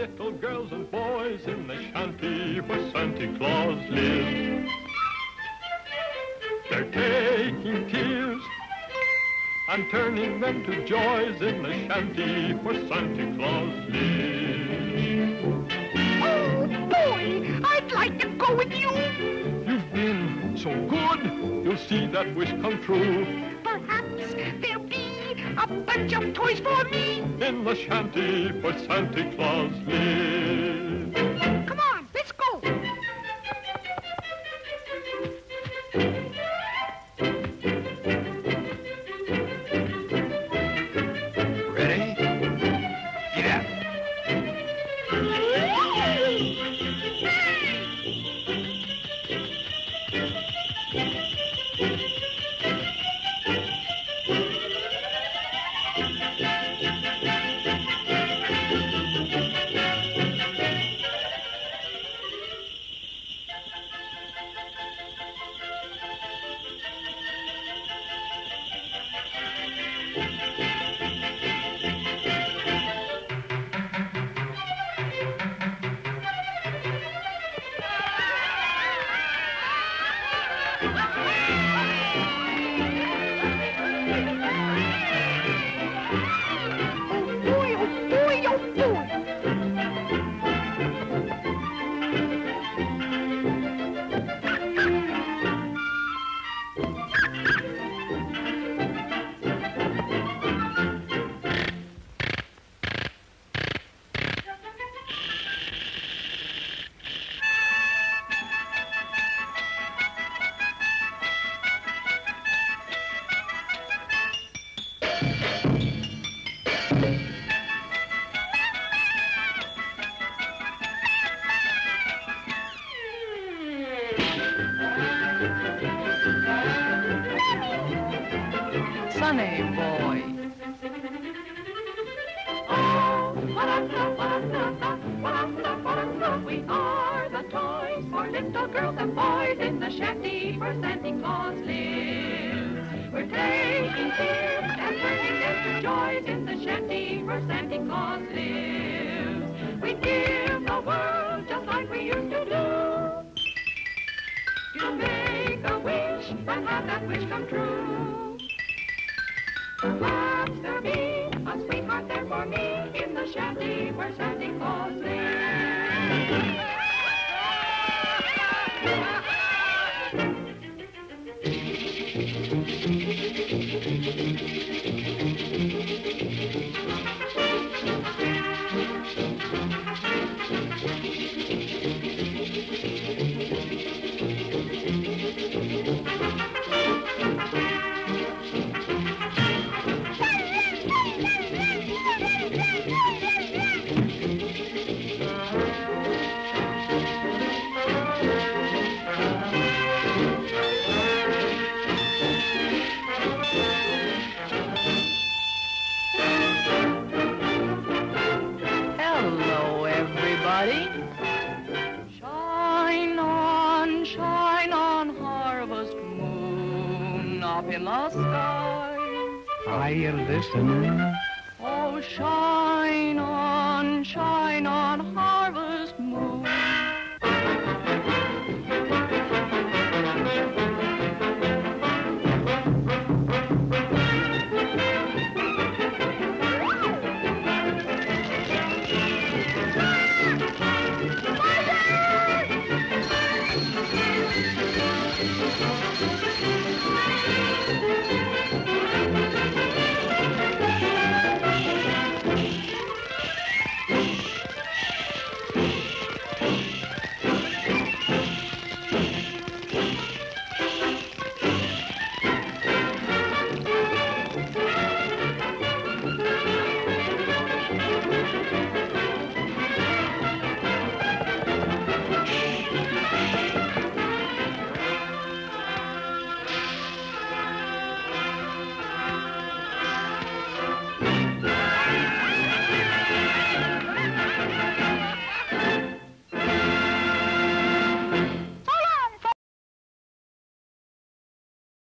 little girls and boys in the shanty where Santy Claus lives. They're and turning them to joys in the shanty where Santy Claus lives. Oh, boy, I'd like to go with you. You've been so good, you'll see that wish come true Perhaps there'll be a bunch of toys for me. in the shanty where Santy Claus lives. Oh, Boy. We are the toys for little girls and boys in the shanty where Santy Claus lives. We're taking tears and bringing them to joys in the shanty where Santy Claus lives. We give the world just like we used to do. You make a wish and have that wish come true. A sweetheart there for me in the shanty where Santy Claus lives. Shine on, shine on, harvest moon up in the sky. Are you listening? Oh, shine on, shine on.